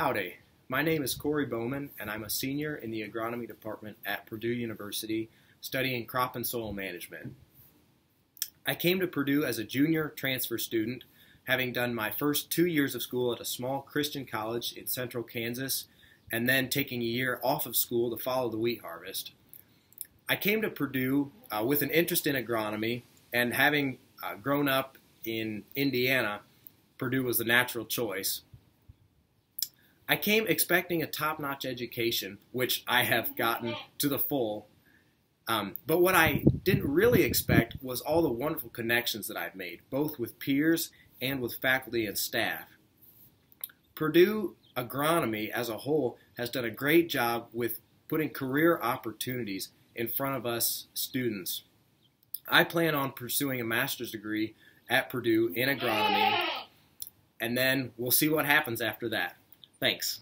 Howdy, my name is Cory Bowman, and I'm a senior in the agronomy department at Purdue University studying crop and soil management. I came to Purdue as a junior transfer student, having done my first two years of school at a small Christian college in central Kansas, and then taking a year off of school to follow the wheat harvest. I came to Purdue uh, with an interest in agronomy, and having uh, grown up in Indiana, Purdue was the natural choice. I came expecting a top notch education, which I have gotten to the full. Um, but what I didn't really expect was all the wonderful connections that I've made, both with peers and with faculty and staff. Purdue agronomy as a whole has done a great job with putting career opportunities in front of us students. I plan on pursuing a master's degree at Purdue in agronomy, and then we'll see what happens after that. Thanks.